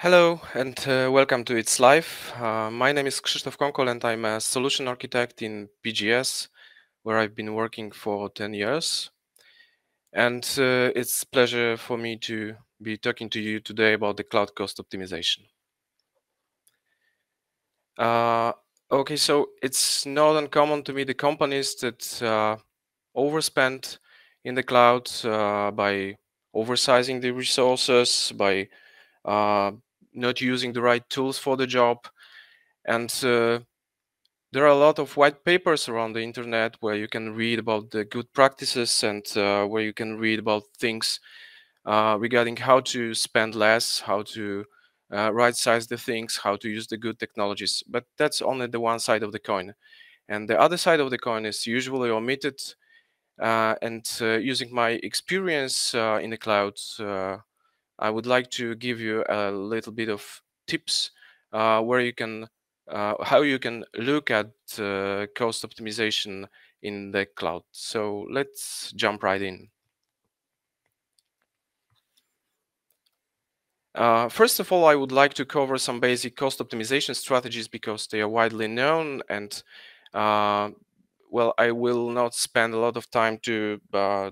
Hello and uh, welcome to It's Live. Uh, my name is Krzysztof Kąkol and I'm a solution architect in PGS, where I've been working for 10 years. And uh, it's pleasure for me to be talking to you today about the cloud cost optimization. Uh, okay, so it's not uncommon to meet the companies that uh, overspend in the cloud uh, by oversizing the resources, by uh, not using the right tools for the job. And uh, there are a lot of white papers around the internet where you can read about the good practices and uh, where you can read about things uh, regarding how to spend less, how to uh, right size the things, how to use the good technologies. But that's only the one side of the coin. And the other side of the coin is usually omitted. Uh, and uh, using my experience in the cloud, I would like to give you a little bit of tips uh, where you can, uh, how you can look at uh, cost optimization in the cloud. So let's jump right in. Uh, first of all, I would like to cover some basic cost optimization strategies because they are widely known and uh, well, I will not spend a lot of time to uh,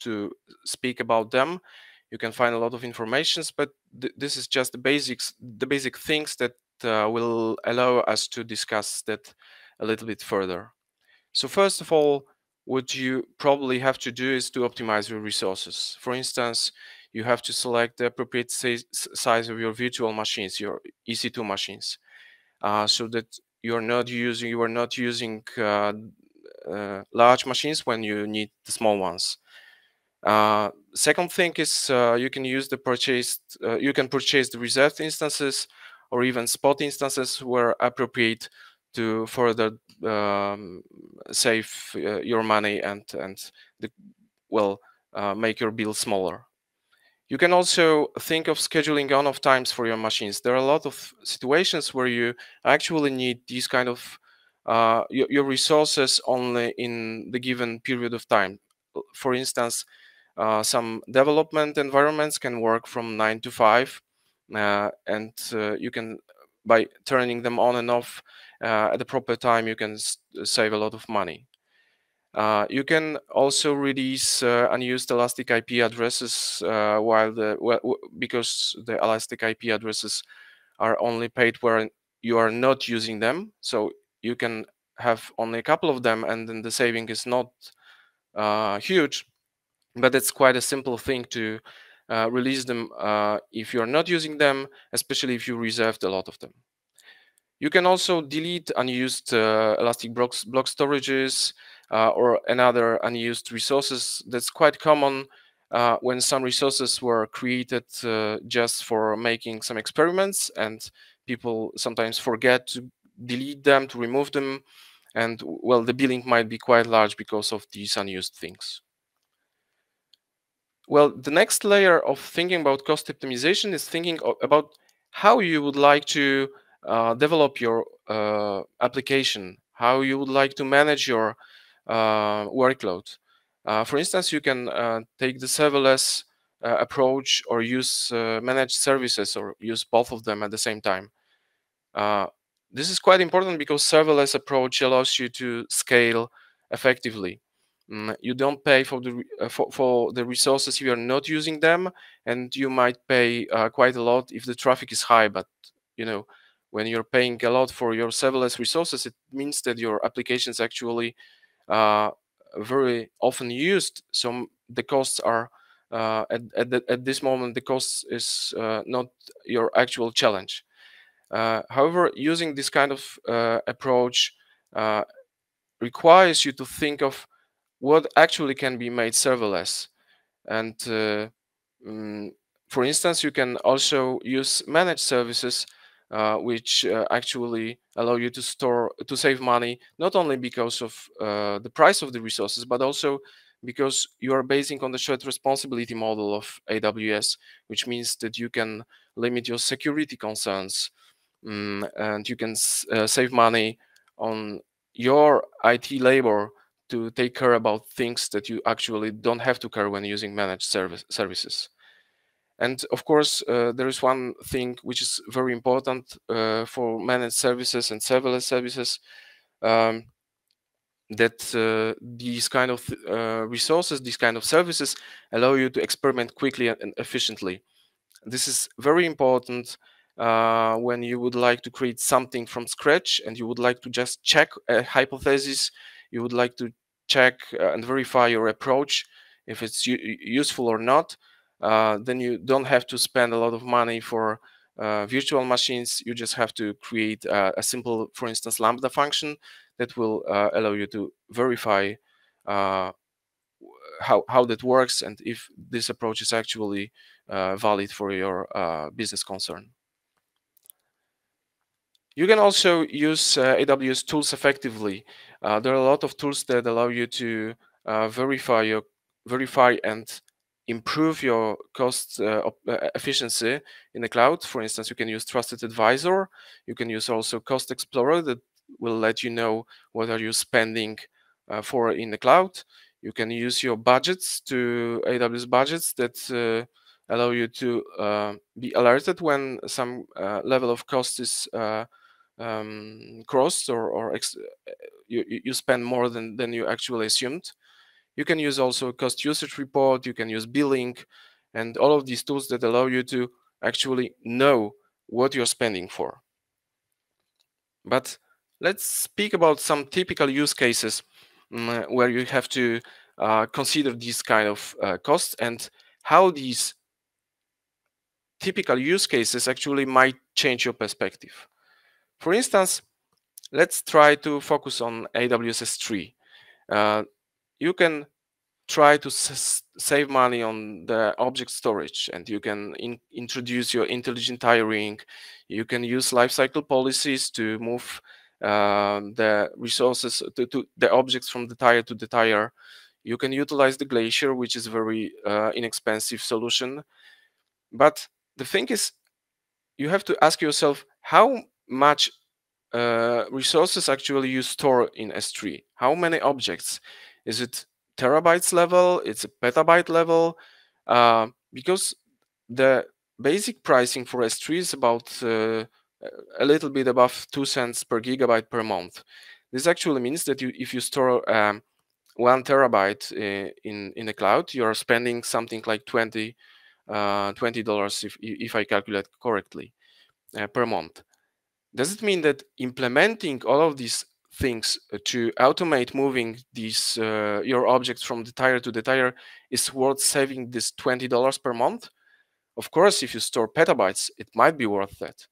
to speak about them you can find a lot of informations but th this is just the basics the basic things that uh, will allow us to discuss that a little bit further. So first of all what you probably have to do is to optimize your resources. For instance you have to select the appropriate size of your virtual machines your ec2 machines uh, so that you're not using you are not using uh, uh large machines when you need the small ones uh, second thing is uh, you can use the purchased, uh, you can purchase the reserved instances or even spot instances where appropriate to further um, save uh, your money and and the, well uh, make your bill smaller. You can also think of scheduling on-off times for your machines. There are a lot of situations where you actually need these kind of uh, your, your resources only in the given period of time. For instance, uh, some development environments can work from 9 to 5 uh, and uh, you can by turning them on and off uh, at the proper time you can save a lot of money. Uh, you can also release uh, unused elastic IP addresses while the well, because the elastic IP addresses are only paid where you are not using them so you can have only a couple of them and then the saving is not huge but it's quite a simple thing to uh, release them uh, if you're not using them, especially if you reserved a lot of them. You can also delete unused uh, Elastic block, block storages uh, or another unused resources. That's quite common uh, when some resources were created uh, just for making some experiments and people sometimes forget to delete them, to remove them. And well, the billing might be quite large because of these unused things. Well, the next layer of thinking about cost optimization is thinking about how you would like to uh, develop your uh, application, how you would like to manage your uh, workload. Uh, for instance, you can uh, take the serverless uh, approach or use managed services or use both of them at the same time. this is quite important because serverless approach allows you to scale effectively. Mm, you don't pay for the uh, for, for the resources if you're not using them and you might pay uh, quite a lot if the traffic is high but you know when you're paying a lot for your serverless resources it means that your application is actually uh, very often used. So the costs are uh, at, at, the, at, this moment the cost is uh, not your actual challenge. Uh, however using this kind of approach requires you to think of what actually can be made serverless. And uh, um, for instance, you can also use managed services uh, which uh, actually allow you to store to save money not only because of uh, the price of the resources but also because you are basing on the shared responsibility model of AWS which means that you can limit your security concerns um, and you can uh, save money on your IT labor to take care about things that you actually don't have to care when using managed service services. And of course, uh, there is one thing which is very important uh, for managed services and serverless services. Um, that uh, these kind of uh, resources, these kind of services allow you to experiment quickly and efficiently. This is very important uh, when you would like to create something from scratch and you would like to just check a hypothesis, you would like to check uh, and verify your approach if it's useful or not, uh, then you don't have to spend a lot of money for uh, virtual machines. You just have to create a simple, for instance, Lambda function that will uh, allow you to verify uh, how, how that works and if this approach is actually uh, valid for your business concern. You can also use uh, AWS tools effectively. Uh, there are a lot of tools that allow you to uh, verify your verify and improve your cost efficiency in the cloud. For instance, you can use Trusted Advisor. You can use also Cost Explorer that will let you know what are you spending uh, for in the cloud. You can use your budgets to AWS budgets that uh, allow you to uh, be alerted when some uh, level of cost is uh, um, crossed or, or you, you spend more than, than you actually assumed. You can use also cost usage report, you can use billing, and all of these tools that allow you to actually know what you're spending for. But let's speak about some typical use cases um, where you have to uh, consider these kind of uh, costs and how these typical use cases actually might change your perspective. For instance, let's try to focus on AWS S3. Uh, you can try to save money on the object storage and you can in introduce your intelligent tiering. You can use lifecycle policies to move uh, the resources to, to, the objects from the tier to the tier. You can utilize the Glacier, which is a very uh, inexpensive solution. But the thing is, you have to ask yourself how much uh, resources actually you store in S3. How many objects? Is it terabytes level? It's a petabyte level? Uh, because the basic pricing for S3 is about uh, a little bit above two cents per gigabyte per month. This actually means that you, if you store um, one terabyte uh, in in the cloud, you are spending something like 20 uh, dollars if if I calculate correctly uh, per month. Does it mean that implementing all of these things uh, to automate moving these uh, your objects from the tier to the tier is worth saving this twenty dollars per month? Of course, if you store petabytes, it might be worth that.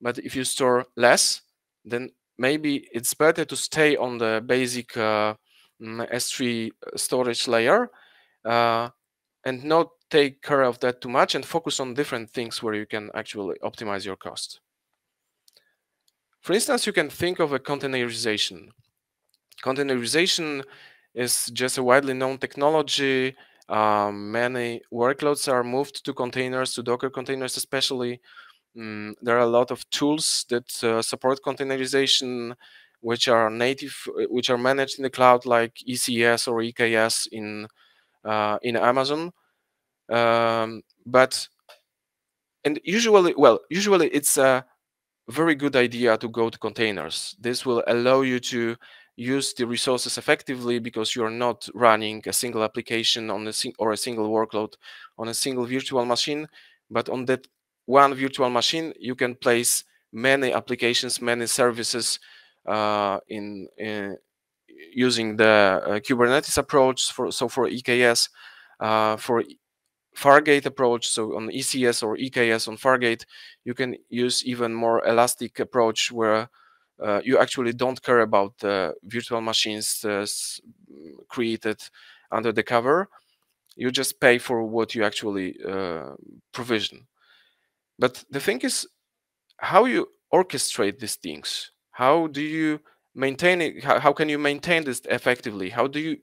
But if you store less, then maybe it's better to stay on the basic uh, mm, S3 uh, storage layer uh, and not take care of that too much and focus on different things where you can actually optimize your cost. For instance, you can think of a containerization. Containerization is just a widely known technology. Um, many workloads are moved to containers, to Docker containers especially. Mm, there are a lot of tools that uh, support containerization, which are native, which are managed in the cloud, like ECS or EKS in uh, in Amazon. Um, but and usually, well, usually it's a very good idea to go to containers. This will allow you to use the resources effectively because you're not running a single application on a or a single workload on a single virtual machine, but on that one virtual machine, you can place many applications, many services uh, in, in, using the uh, Kubernetes approach. For so for EKS, uh, for Fargate approach, so on ECS or EKS on Fargate, you can use even more elastic approach where uh, you actually don't care about the virtual machines uh, created under the cover. You just pay for what you actually uh, provision. But the thing is, how you orchestrate these things? How do you maintain it? How, how can you maintain this effectively? How do you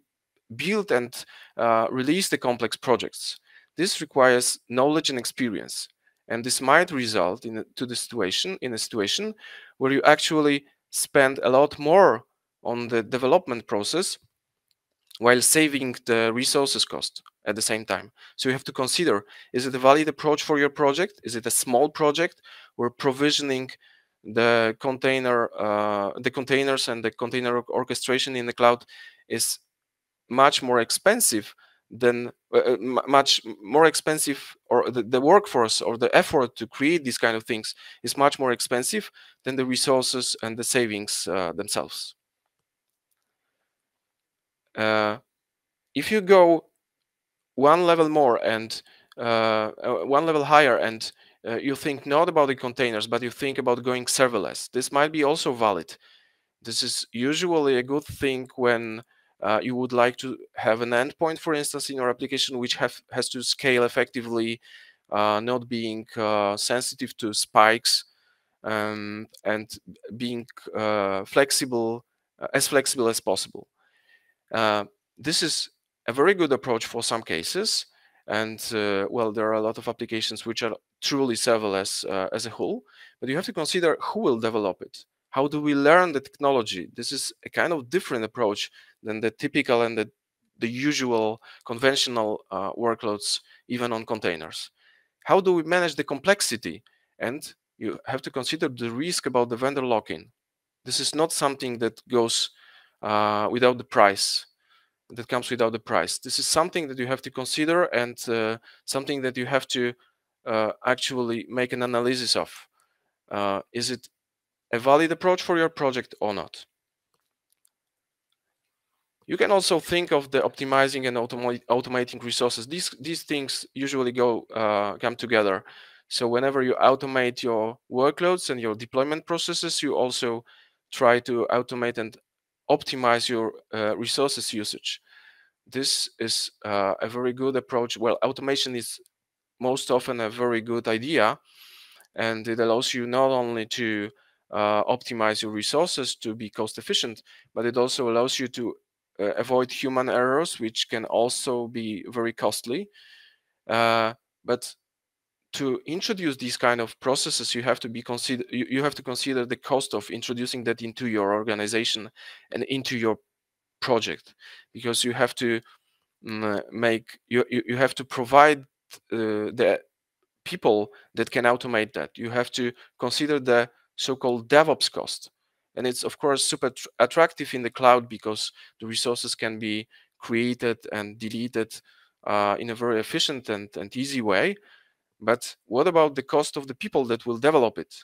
build and uh, release the complex projects? This requires knowledge and experience, and this might result in to the situation in a situation where you actually spend a lot more on the development process while saving the resources cost. at the same time. So you have to consider, is it a valid approach for your project? Is it a small project where provisioning the container, uh, the containers and the container orchestration in the cloud is much more expensive than uh, uh much more expensive or the, the, workforce or the effort to create these kind of things is much more expensive than the resources and the savings uh, themselves. Uh, if you go one level more and uh, uh, one level higher and you think not about the containers, but you think about going serverless, this might be also valid. This is usually a good thing when uh, you would like to have an endpoint, for instance, in your application, which have, has to scale effectively, uh, not being uh, sensitive to spikes, um, and being uh, flexible, uh, as flexible as possible. Uh, this is a very good approach for some cases. And well, there are a lot of applications which are truly serverless as a whole, but you have to consider who will develop it. How do we learn the technology? This is a kind of different approach than the typical and the, the usual conventional uh, workloads, even on containers. How do we manage the complexity? And you have to consider the risk about the vendor lock-in. This is not something that goes uh, without the price, that comes without the price. This is something that you have to consider and uh, something that you have to uh, actually make an analysis of. Uh, is it a valid approach for your project or not? You can also think of the optimizing and automating resources. These these things usually go uh, come together. So whenever you automate your workloads and your deployment processes, you also try to automate and optimize your uh, resources usage. This is uh, a very good approach. Well, automation is most often a very good idea, and it allows you not only to uh, optimize your resources to be cost efficient, but it also allows you to uh, avoid human errors, which can also be very costly. Uh, but to introduce these kind of processes, you have to be consider you, you have to consider the cost of introducing that into your organization and into your project, because you have to mm, make you, you you have to provide uh, the people that can automate that. You have to consider the so-called DevOps cost. And it's of course super attractive in the cloud because the resources can be created and deleted uh, in a very efficient and, and easy way. But what about the cost of the people that will develop it?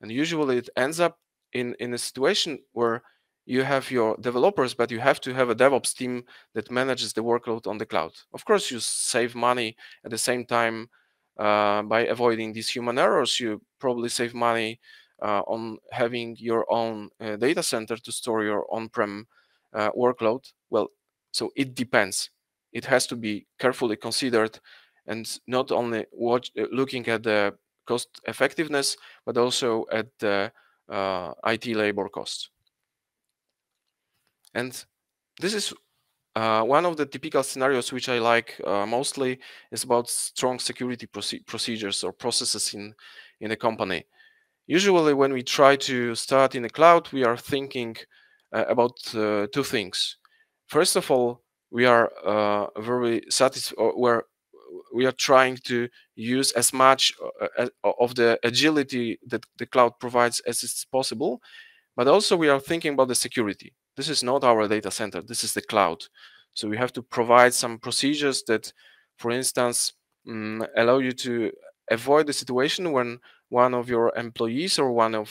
And usually it ends up in, in a situation where you have your developers, but you have to have a DevOps team that manages the workload on the cloud. Of course, you save money at the same time uh, by avoiding these human errors. You probably save money on having your own uh, data center to store your on-prem uh, workload? Well, so it depends. It has to be carefully considered and not only watch, looking at the cost effectiveness, but also at the uh, IT labor costs. And this is uh, one of the typical scenarios which I like uh, mostly is about strong security proce procedures or processes in, in a company. Usually when we try to start in the cloud, we are thinking uh, about uh, two things. First of all, we are uh, very satisfied, where we are trying to use as much uh, of the agility that the cloud provides as is possible, but also we are thinking about the security. This is not our data center, this is the cloud. So we have to provide some procedures that, for instance, um, allow you to avoid the situation when one of your employees or one of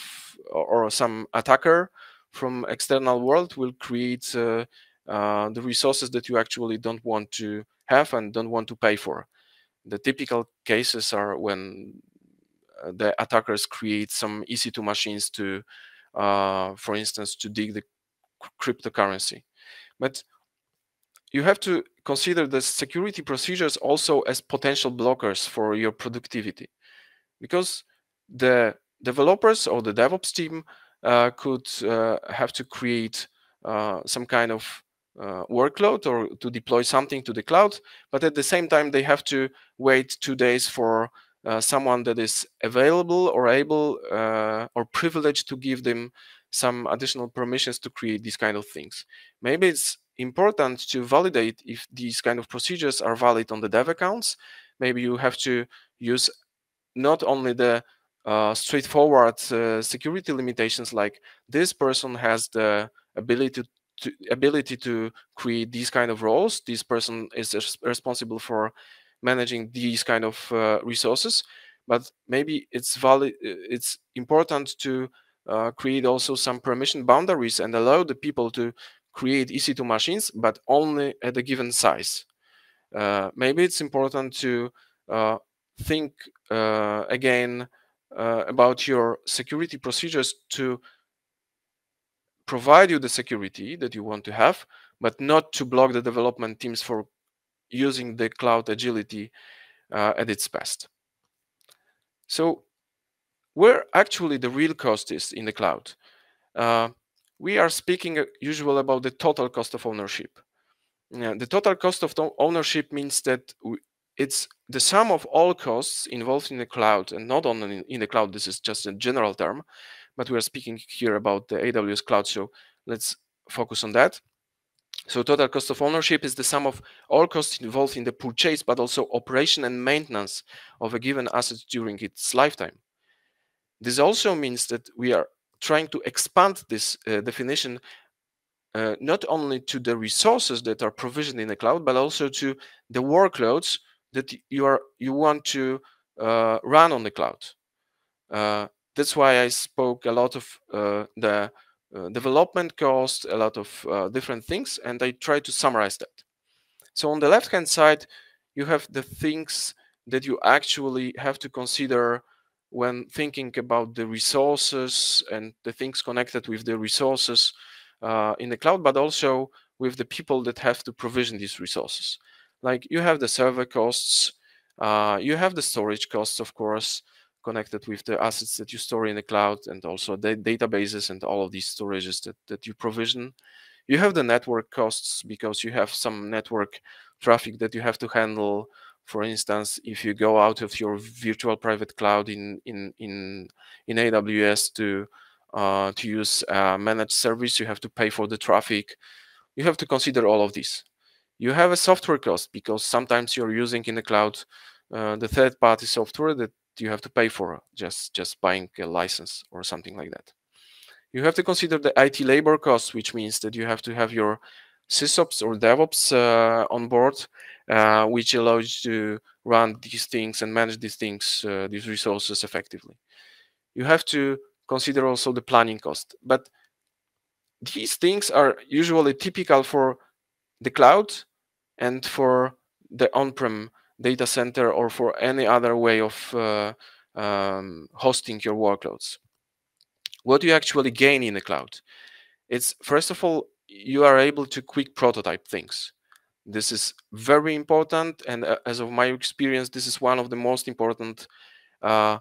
or some attacker from external world will create uh, uh, the resources that you actually don't want to have and don't want to pay for. The typical cases are when uh, the attackers create some EC2 machines to, uh, for instance, to dig the cryptocurrency. But you have to consider the security procedures also as potential blockers for your productivity because the developers or the DevOps team uh, could uh, have to create uh, some kind of uh, workload or to deploy something to the cloud, but at the same time they have to wait two days for uh, someone that is available or able uh, or privileged to give them some additional permissions to create these kind of things. Maybe it's important to validate if these kind of procedures are valid on the dev accounts. Maybe you have to use not only the uh, straightforward uh, security limitations like this person has the ability to ability to create these kind of roles. This person is responsible for managing these kind of uh, resources, but maybe it's valid. It's important to uh, create also some permission boundaries and allow the people to create EC2 machines, but only at a given size. Uh, maybe it's important to uh, think again uh, about your security procedures to provide you the security that you want to have, but not to block the development teams for using the cloud agility uh, at its best. So where actually the real cost is in the cloud. Uh, we are speaking uh, usually about the total cost of ownership. the total cost of ownership means that it's the sum of all costs involved in the cloud and not only in, the cloud. This is just a general term, but we are speaking here about the AWS cloud. So let's focus on that. So total cost of ownership is the sum of all costs involved in the purchase, but also operation and maintenance of a given asset during its lifetime. This also means that we are trying to expand this uh, definition uh, not only to the resources that are provisioned in the cloud, but also to the workloads that you are you want to uh, run on the cloud. Uh, that's why I spoke a lot of uh, the uh, development cost, a lot of different things, and I try to summarize that. So on the left-hand side, you have the things that you actually have to consider when thinking about the resources and the things connected with the resources uh, in the cloud, but also with the people that have to provision these resources. Like you have the server costs, uh, you have the storage costs, of course, connected with the assets that you store in the cloud and also the databases and all of these storages that, that you provision. You have the network costs because you have some network traffic that you have to handle for instance, if you go out of your virtual private cloud in in in in AWS to uh, to use a managed service, you have to pay for the traffic. You have to consider all of this. You have a software cost because sometimes you're using in the cloud uh, the third-party software that you have to pay for just just buying a license or something like that. You have to consider the IT labor cost, which means that you have to have your SysOps or DevOps uh, on board, uh, which allows you to run these things and manage these things, uh, these resources effectively. You have to consider also the planning cost, but these things are usually typical for the cloud and for the on-prem data center or for any other way of uh, um, hosting your workloads. What do you actually gain in the cloud? It's first of all you are able to quick prototype things. This is very important, and uh, as of my experience, this is one of the most important uh,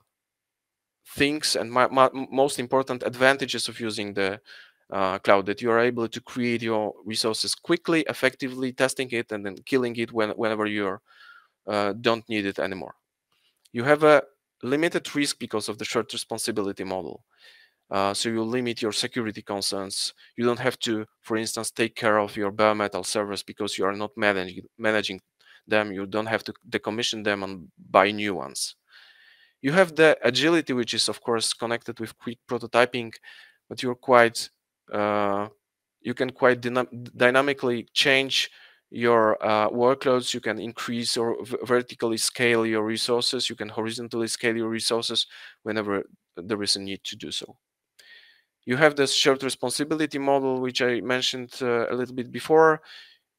things and my, my, most important advantages of using the uh, cloud that you are able to create your resources quickly, effectively, testing it, and then killing it when, whenever you uh, don't need it anymore. You have a limited risk because of the shared responsibility model. Uh, so you limit your security concerns. You don't have to, for instance, take care of your bare metal servers because you are not managing managing them. You don't have to decommission them and buy new ones. You have the agility, which is of course connected with quick prototyping, but you're quite you can quite dyna dynamically change your uh, workloads. You can increase or vertically scale your resources. You can horizontally scale your resources whenever there is a need to do so. You have this shared responsibility model, which I mentioned uh, a little bit before.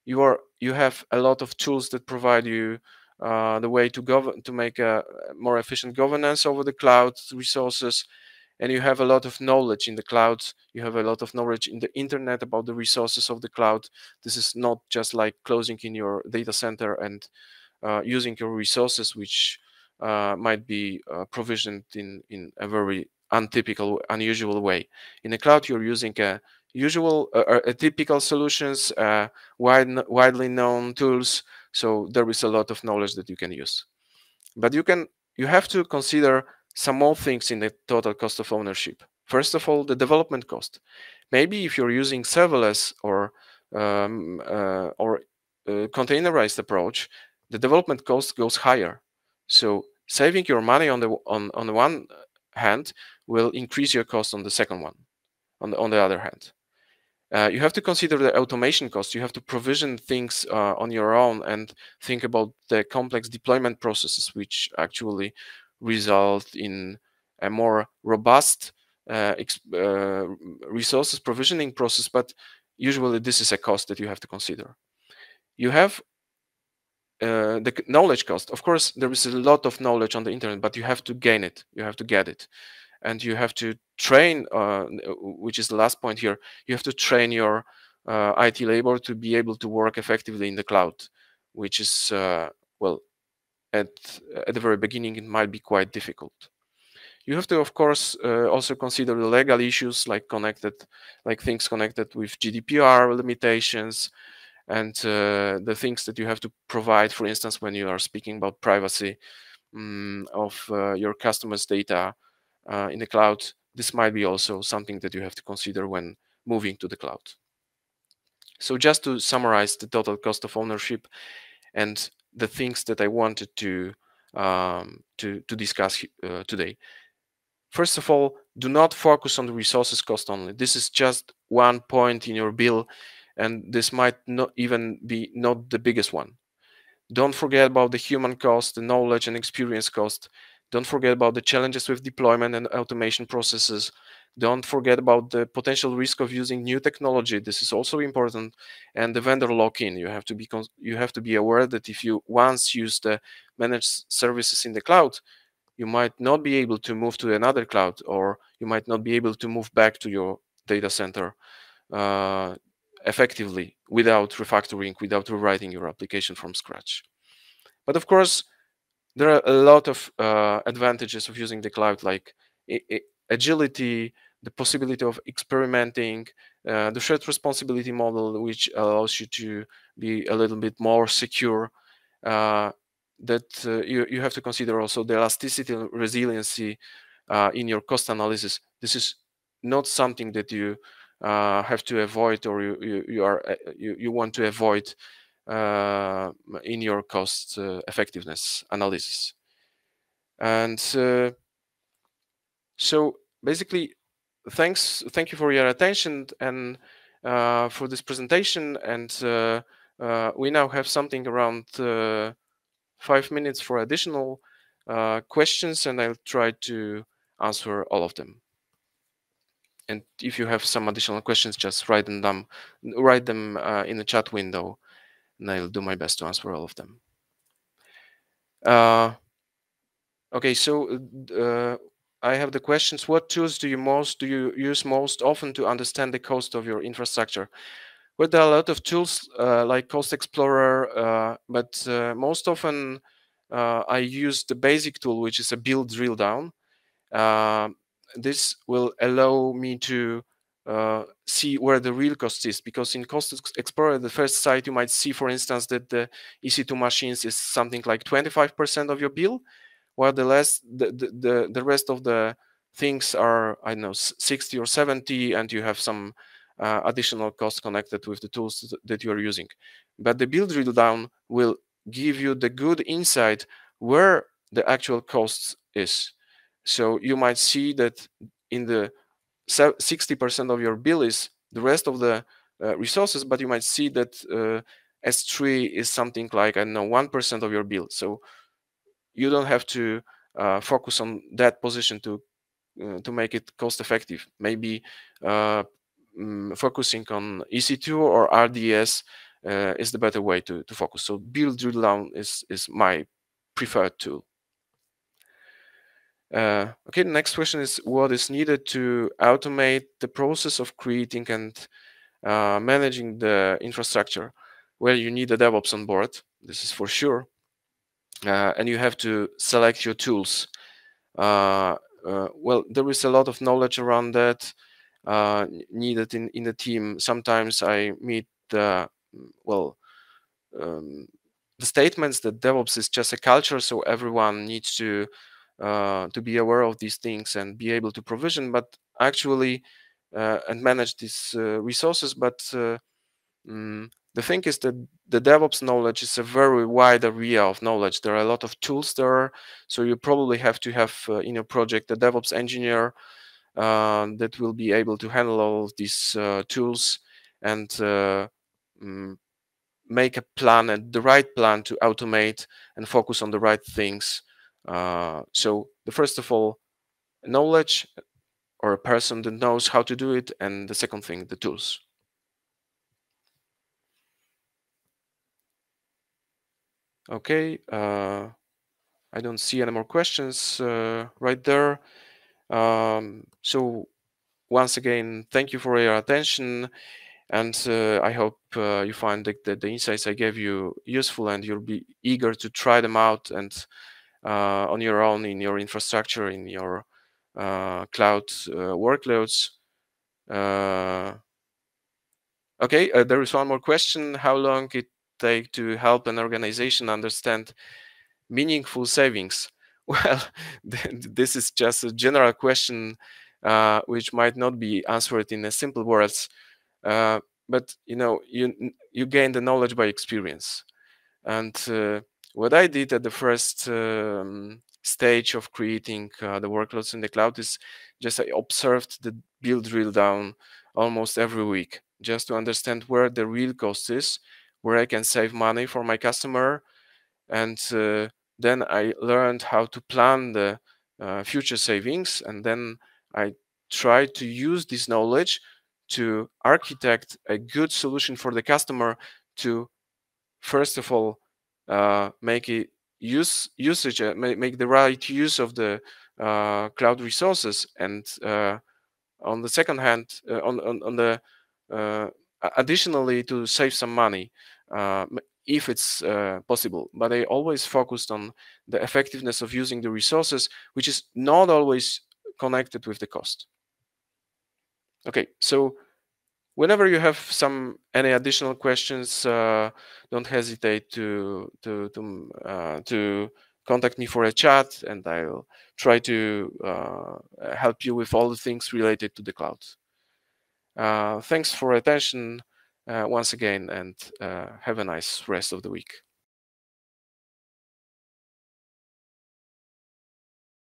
You are you have a lot of tools that provide you uh, the way to govern to make a more efficient governance over the cloud resources and you have a lot of knowledge in the cloud you have a lot of knowledge in the internet about the resources of the cloud this is not just like closing in your data center and uh, using your resources which uh, might be uh, provisioned in in a very untypical, unusual way. In the cloud, you're using a usual, uh, a typical solutions, uh, wide, widely known tools. So there is a lot of knowledge that you can use. But you can, you have to consider some more things in the total cost of ownership. First of all, the development cost. Maybe if you're using serverless or um, uh, or uh, containerized approach, the development cost goes higher. So saving your money on the on on the one hand will increase your cost on the second one. On the on the other hand, uh, you have to consider the automation cost. You have to provision things uh, on your own and think about the complex deployment processes, which actually result in a more robust uh, uh resources provisioning process. But usually, this is a cost that you have to consider. You have uh, the knowledge cost. Of course, there is a lot of knowledge on the internet, but you have to gain it. You have to get it, and you have to train. Uh, which is the last point here. You have to train your uh, IT labor to be able to work effectively in the cloud, which is uh, well, at at the very beginning, it might be quite difficult. You have to, of course, uh, also consider the legal issues like connected, like things connected with GDPR limitations, and uh, the things that you have to provide, for instance, when you are speaking about privacy um, of uh, your customers' data uh, in the cloud, this might be also something that you have to consider when moving to the cloud. So just to summarize the total cost of ownership and the things that I wanted to um, to, to discuss uh, today. First of all, do not focus on the resources cost only. This is just one point in your bill and this might not even be not the biggest one. Don't forget about the human cost, the knowledge and experience cost. Don't forget about the challenges with deployment and automation processes. Don't forget about the potential risk of using new technology. This is also important. And the vendor lock-in. You have to be you have to be aware that if you once use the managed services in the cloud, you might not be able to move to another cloud, or you might not be able to move back to your data center uh, effectively without refactoring, without rewriting your application from scratch. But of course, there are a lot of uh, advantages of using the cloud, like agility, the possibility of experimenting, uh, the shared responsibility model, which allows you to be a little bit more secure. Uh, that uh, you, you have to consider also the elasticity and resiliency uh, in your cost analysis. This is not something that you uh, have to avoid or you, you, you are uh, you, you want to avoid in your cost effectiveness analysis and so basically thanks thank you for your attention and uh, for this presentation and we now have something around five minutes for additional questions and I'll try to answer all of them and if you have some additional questions, just write them write them uh, in the chat window, and I'll do my best to answer all of them. Uh, okay, so uh, I have the questions. What tools do you most do you use most often to understand the cost of your infrastructure? Well, there are a lot of tools uh, like Cost Explorer, uh, but uh, most often I use the basic tool, which is a bill drill down this will allow me to uh, see where the real cost is because in cost explorer the first sight you might see for instance that the ec2 machines is something like 25% of your bill while the less the, the the rest of the things are i don't know 60 or 70 and you have some uh, additional cost connected with the tools that you are using but the bill drill down will give you the good insight where the actual cost is so you might see that in the 60% of your bill is the rest of the uh, resources, but you might see that uh, S3 is something like, I don't know, 1% of your bill. So you don't have to uh, focus on that position to uh, to make it cost effective. Maybe um, focusing on EC2 or RDS uh, is the better way to, to focus. So bill drill down is, is my preferred tool. Uh, okay, the next question is what is needed to automate the process of creating and uh, managing the infrastructure? Well, you need a DevOps on board. This is for sure. Uh, and you have to select your tools. Uh, uh, well, there is a lot of knowledge around that needed in, in the team. Sometimes I meet the, well, um, the statements that DevOps is just a culture, so everyone needs to uh, to be aware of these things and be able to provision, but actually uh, and manage these uh, resources. But Mm, the thing is that the DevOps knowledge is a very wide area of knowledge. There are a lot of tools there, so you probably have to have uh, in your project a DevOps engineer uh, that will be able to handle all these uh, tools and uh, mm, make a plan and the right plan to automate and focus on the right things. Uh, so the first of all, knowledge or a person that knows how to do it, and the second thing, the tools. Okay, uh, I don't see any more questions uh, right there. Um, so once again, thank you for your attention. And uh, I hope uh, you find the, the, the, insights I gave you useful and you'll be eager to try them out and uh, on your own in your infrastructure, in your uh, cloud workloads. okay, there is one more question. How long it take to help an organization understand meaningful savings? Well, this is just a general question uh, which might not be answered in simple words, uh, but you know, you you gain the knowledge by experience. And uh, what I did at the first um, stage of creating uh, the workloads in the cloud is just I observed the bill drill down almost every week, just to understand where the real cost is where I can save money for my customer. And uh, then I learned how to plan the uh, future savings. And then I tried to use this knowledge to architect a good solution for the customer to, first of all, uh, make it use usage, uh, make the right use of the uh, cloud resources. And uh, on the second hand, on, on, on the additionally to save some money if it's uh, possible. But I always focused on the effectiveness of using the resources, which is not always connected with the cost. Okay, so whenever you have some any additional questions, uh, don't hesitate to to to uh, to contact me for a chat, and I'll try to uh, help you with all the things related to the cloud. Uh, thanks for attention uh, once again and uh, have a nice rest of the week.